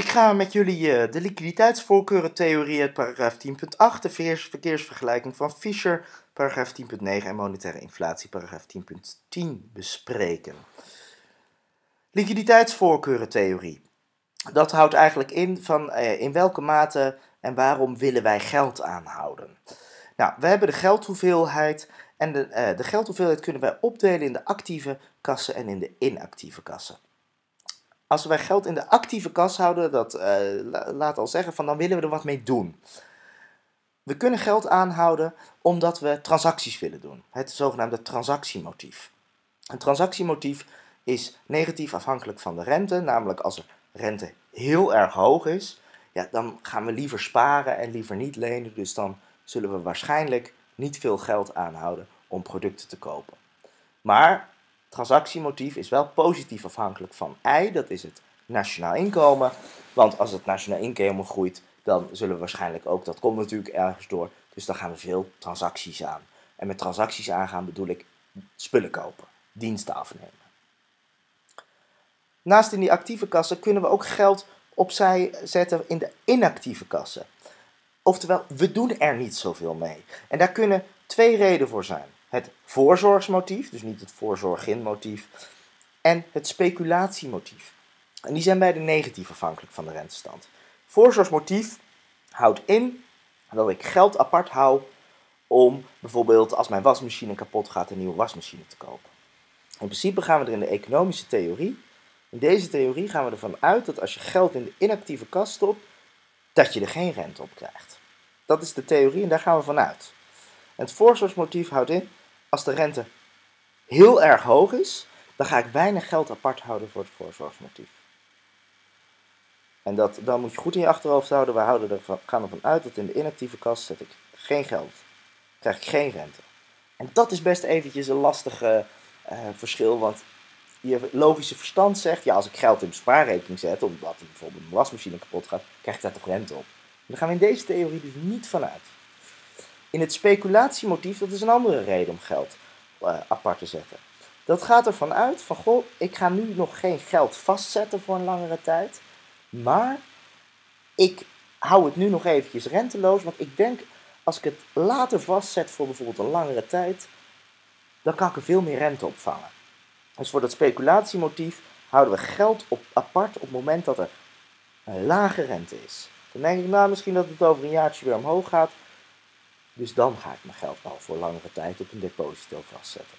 Ik ga met jullie uh, de liquiditeitsvoorkeurentheorie uit paragraaf 10.8, de verkeersvergelijking van Fischer, paragraaf 10.9 en monetaire inflatie, paragraaf 10.10 bespreken. Liquiditeitsvoorkeurentheorie. Dat houdt eigenlijk in van uh, in welke mate en waarom willen wij geld aanhouden. Nou, we hebben de geldhoeveelheid en de, uh, de geldhoeveelheid kunnen wij opdelen in de actieve kassen en in de inactieve kassen als wij geld in de actieve kas houden, dat uh, laat al zeggen van dan willen we er wat mee doen. We kunnen geld aanhouden omdat we transacties willen doen. Het zogenaamde transactiemotief. Een transactiemotief is negatief afhankelijk van de rente, namelijk als de rente heel erg hoog is, ja, dan gaan we liever sparen en liever niet lenen, dus dan zullen we waarschijnlijk niet veel geld aanhouden om producten te kopen. Maar transactiemotief is wel positief afhankelijk van I, dat is het nationaal inkomen. Want als het nationaal inkomen groeit, dan zullen we waarschijnlijk ook, dat komt natuurlijk ergens door, dus dan gaan we veel transacties aan. En met transacties aangaan bedoel ik spullen kopen, diensten afnemen. Naast in die actieve kassen kunnen we ook geld opzij zetten in de inactieve kassen. Oftewel, we doen er niet zoveel mee. En daar kunnen twee redenen voor zijn het voorzorgsmotief, dus niet het voorzorginmotief, en het speculatiemotief. En die zijn beide negatief afhankelijk van de rentestand. Voorzorgsmotief houdt in dat ik geld apart hou om bijvoorbeeld als mijn wasmachine kapot gaat een nieuwe wasmachine te kopen. In principe gaan we er in de economische theorie, in deze theorie gaan we ervan uit dat als je geld in de inactieve kas stopt, dat je er geen rente op krijgt. Dat is de theorie en daar gaan we vanuit. Het voorzorgsmotief houdt in als de rente heel erg hoog is, dan ga ik weinig geld apart houden voor het voorzorgsmotief. En dat, dan moet je goed in je achterhoofd houden. We houden ervan, gaan ervan uit dat in de inactieve kas zet ik geen geld. Krijg ik geen rente. En dat is best eventjes een lastig uh, verschil. Want je logische verstand zegt, ja als ik geld in spaarrekening zet, omdat bijvoorbeeld een wasmachine kapot gaat, krijg ik daar toch rente op. En daar gaan we in deze theorie dus niet vanuit. In het speculatiemotief, dat is een andere reden om geld uh, apart te zetten. Dat gaat ervan uit van, goh, ik ga nu nog geen geld vastzetten voor een langere tijd, maar ik hou het nu nog eventjes renteloos, want ik denk, als ik het later vastzet voor bijvoorbeeld een langere tijd, dan kan ik er veel meer rente opvangen. Dus voor dat speculatiemotief houden we geld op, apart op het moment dat er een lage rente is. Dan denk ik, nou, misschien dat het over een jaartje weer omhoog gaat. Dus dan ga ik mijn geld al voor langere tijd op een deposito vastzetten.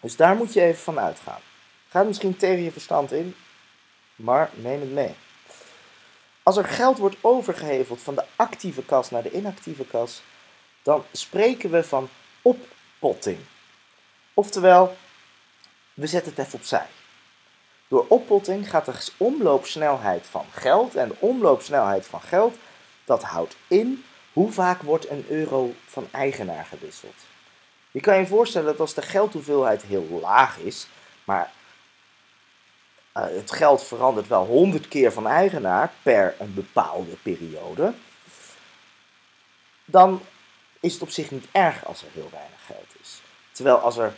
Dus daar moet je even van uitgaan. Gaat misschien tegen je verstand in, maar neem het mee. Als er geld wordt overgeheveld van de actieve kas naar de inactieve kas, dan spreken we van oppotting. Oftewel, we zetten het even opzij. Door oppotting gaat de omloopsnelheid van geld en de omloopsnelheid van geld, dat houdt in hoe vaak wordt een euro van eigenaar gewisseld? Je kan je voorstellen dat als de geldhoeveelheid heel laag is, maar uh, het geld verandert wel 100 keer van eigenaar per een bepaalde periode, dan is het op zich niet erg als er heel weinig geld is. Terwijl als er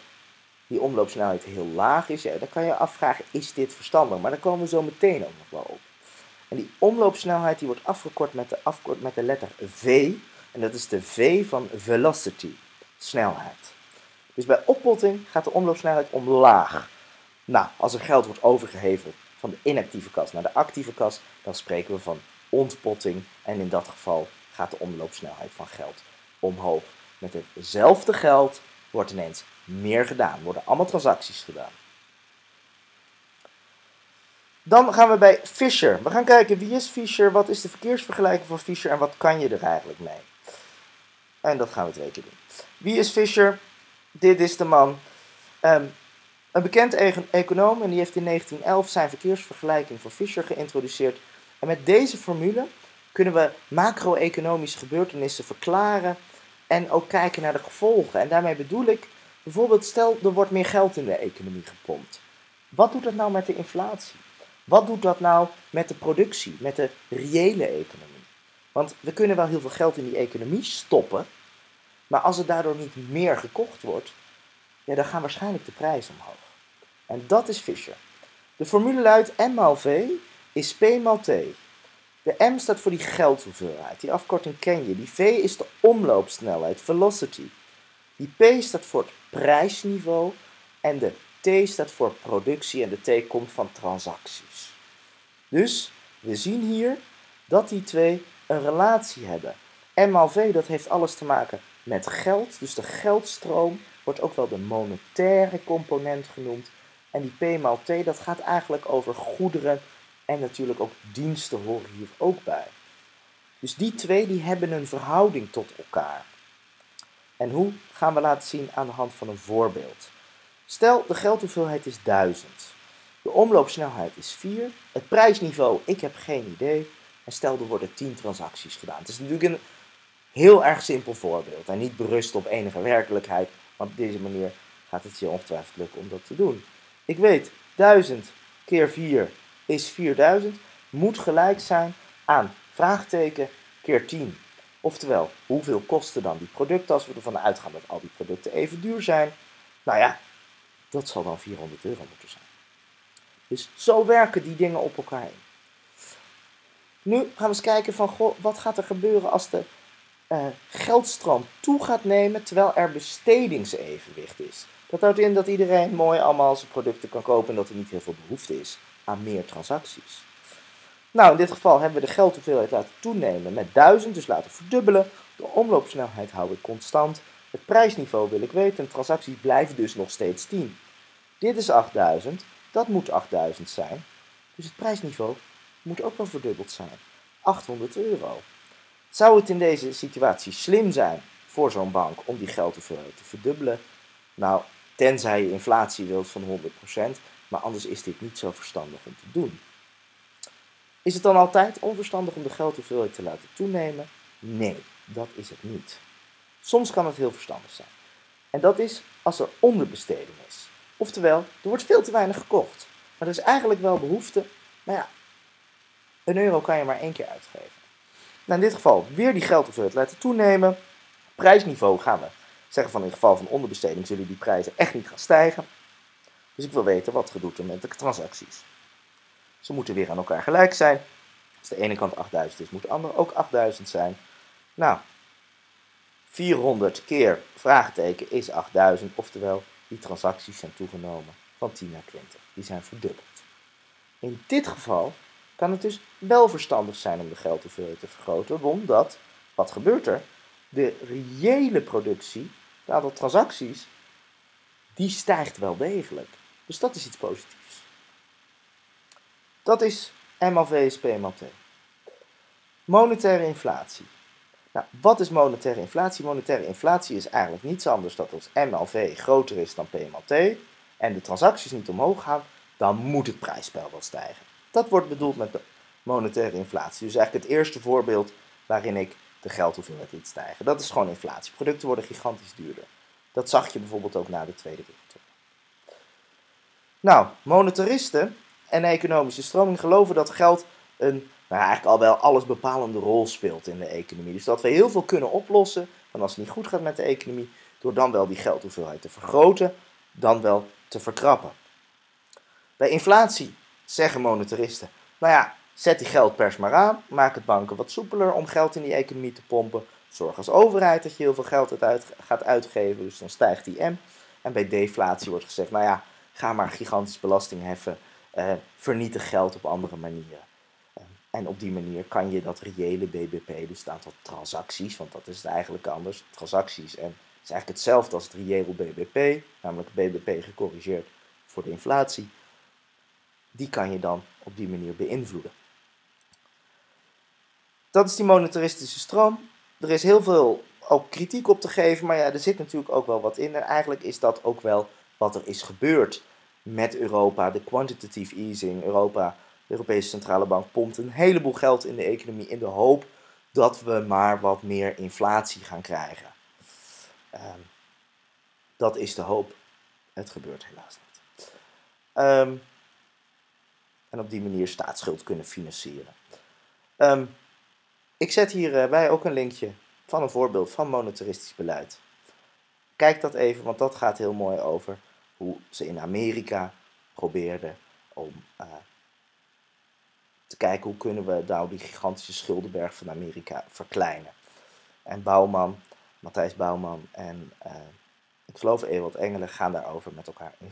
die omloopsnelheid heel laag is, ja, dan kan je afvragen, is dit verstandig? Maar daar komen we zo meteen ook nog wel op. En die omloopsnelheid die wordt afgekort met de, afkort met de letter V. En dat is de V van velocity, snelheid. Dus bij oppotting gaat de omloopsnelheid omlaag. Nou, als er geld wordt overgeheveld van de inactieve kas naar de actieve kas, dan spreken we van ontpotting. En in dat geval gaat de omloopsnelheid van geld omhoog. Met hetzelfde geld wordt ineens meer gedaan, worden allemaal transacties gedaan. Dan gaan we bij Fisher. We gaan kijken wie is Fisher, wat is de verkeersvergelijking van Fisher en wat kan je er eigenlijk mee. En dat gaan we twee keer doen. Wie is Fisher? Dit is de man. Um, een bekend econoom en die heeft in 1911 zijn verkeersvergelijking van Fisher geïntroduceerd. En met deze formule kunnen we macro-economische gebeurtenissen verklaren en ook kijken naar de gevolgen. En daarmee bedoel ik bijvoorbeeld, stel er wordt meer geld in de economie gepompt. Wat doet dat nou met de inflatie? Wat doet dat nou met de productie, met de reële economie? Want we kunnen wel heel veel geld in die economie stoppen, maar als er daardoor niet meer gekocht wordt, ja, dan gaan waarschijnlijk de prijzen omhoog. En dat is Fisher. De formule luidt M maal V is P maal T. De M staat voor die geldhoeveelheid. Die afkorting ken je. Die V is de omloopsnelheid, velocity. Die P staat voor het prijsniveau. En de T staat voor productie. En de T komt van transacties. Dus we zien hier dat die twee een relatie hebben. M maal V, dat heeft alles te maken met geld. Dus de geldstroom wordt ook wel de monetaire component genoemd. En die P maal T, dat gaat eigenlijk over goederen en natuurlijk ook diensten horen hier ook bij. Dus die twee die hebben een verhouding tot elkaar. En hoe gaan we laten zien aan de hand van een voorbeeld. Stel, de geldhoeveelheid is 1000. De omloopsnelheid is 4. Het prijsniveau, ik heb geen idee. En stel, er worden 10 transacties gedaan. Het is natuurlijk een heel erg simpel voorbeeld. En niet berust op enige werkelijkheid. Want op deze manier gaat het je ongetwijfeld lukken om dat te doen. Ik weet, 1000 keer 4 is 4000. Moet gelijk zijn aan vraagteken keer 10. Oftewel, hoeveel kosten dan die producten als we ervan uitgaan dat al die producten even duur zijn? Nou ja, dat zal dan 400 euro moeten zijn. Dus zo werken die dingen op elkaar in. Nu gaan we eens kijken van, goh, wat gaat er gebeuren als de uh, geldstroom toe gaat nemen terwijl er bestedingsevenwicht is. Dat houdt in dat iedereen mooi allemaal zijn producten kan kopen en dat er niet heel veel behoefte is aan meer transacties. Nou, in dit geval hebben we de geldhoeveelheid laten toenemen met 1000, dus laten verdubbelen. De omloopsnelheid hou ik constant. Het prijsniveau wil ik weten. De transactie blijft dus nog steeds 10. Dit is 8000, dat moet 8000 zijn. Dus het prijsniveau moet ook wel verdubbeld zijn. 800 euro. Zou het in deze situatie slim zijn voor zo'n bank om die geldhoeveelheid te verdubbelen? Nou, tenzij je inflatie wilt van 100%, maar anders is dit niet zo verstandig om te doen. Is het dan altijd onverstandig om de geldhoeveelheid te laten toenemen? Nee, dat is het niet. Soms kan het heel verstandig zijn. En dat is als er onderbesteding is. Oftewel, er wordt veel te weinig gekocht. Maar er is eigenlijk wel behoefte. Maar ja, een euro kan je maar één keer uitgeven. Nou, in dit geval weer die geldhoeveelheid laten toenemen. Prijsniveau gaan we zeggen van in geval van onderbesteding zullen die prijzen echt niet gaan stijgen. Dus ik wil weten wat gedoet er met de transacties. Ze moeten weer aan elkaar gelijk zijn. Als de ene kant 8000 is, moet de andere ook 8000 zijn. Nou, 400 keer vraagteken is 8000, oftewel die transacties zijn toegenomen van 10 naar 20. Die zijn verdubbeld. In dit geval kan het dus wel verstandig zijn om de geldhoeveelheid te vergroten, omdat, wat gebeurt er? De reële productie, het aantal transacties, die stijgt wel degelijk. Dus dat is iets positiefs. Dat is MLV P T. Monetaire inflatie. Nou, wat is monetaire inflatie? Monetaire inflatie is eigenlijk niets anders dan als MLV groter is dan P T en de transacties niet omhoog gaan, dan moet het prijsspel wel stijgen. Dat wordt bedoeld met de monetaire inflatie. Dus eigenlijk het eerste voorbeeld waarin ik de geldhoeveelheid liet stijgen. Dat is gewoon inflatie. Producten worden gigantisch duurder. Dat zag je bijvoorbeeld ook na de Tweede Wereldoorlog. Nou, monetaristen en economische stroming geloven dat geld een, nou eigenlijk al wel alles bepalende rol speelt in de economie. Dus dat we heel veel kunnen oplossen van als het niet goed gaat met de economie, door dan wel die geldhoeveelheid te vergroten, dan wel te verkrappen. Bij inflatie zeggen monetaristen, nou ja, zet die geldpers maar aan, maak het banken wat soepeler om geld in die economie te pompen. Zorg als overheid dat je heel veel geld uit, gaat uitgeven, dus dan stijgt die M. En bij deflatie wordt gezegd, nou ja, ga maar gigantisch belasting heffen, eh, vernietig geld op andere manieren. En op die manier kan je dat reële BBP, dus het aantal transacties, want dat is het eigenlijk anders, transacties. En het is eigenlijk hetzelfde als het reële BBP, namelijk BBP gecorrigeerd voor de inflatie die kan je dan op die manier beïnvloeden. Dat is die monetaristische stroom. Er is heel veel ook kritiek op te geven, maar ja, er zit natuurlijk ook wel wat in. En eigenlijk is dat ook wel wat er is gebeurd met Europa, de quantitative easing. Europa, de Europese Centrale Bank, pompt een heleboel geld in de economie in de hoop dat we maar wat meer inflatie gaan krijgen. Ehm, dat is de hoop. Het gebeurt helaas niet. Um, en op die manier staatsschuld kunnen financieren. Ehm, ik zet hierbij eh, ook een linkje van een voorbeeld van monetaristisch beleid. Kijk dat even, want dat gaat heel mooi over hoe ze in Amerika probeerden om uh, kijken hoe kunnen we nou die gigantische schuldenberg van Amerika verkleinen. En Bouwman, Matthijs Bouwman en uh, ik geloof Ewald Engelen gaan daarover met elkaar in